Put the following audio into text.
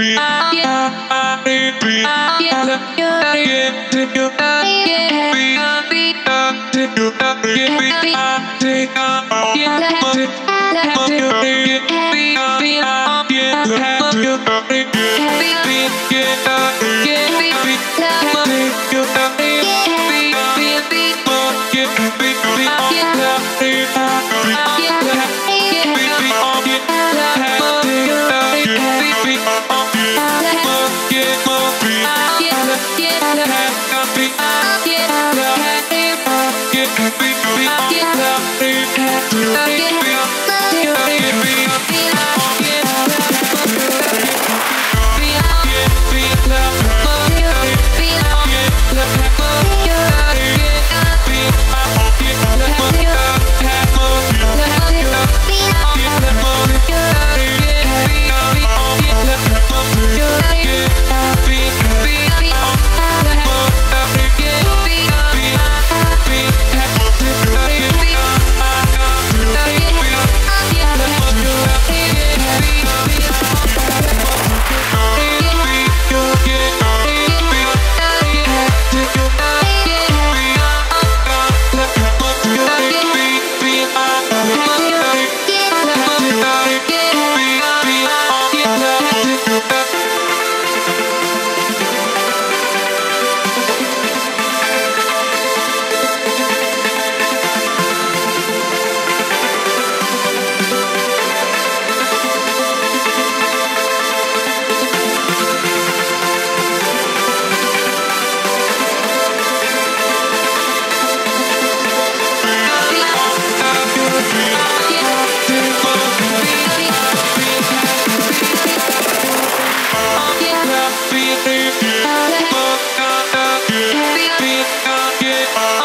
Yeah. Be, be, be, be, be, be, be, be, be,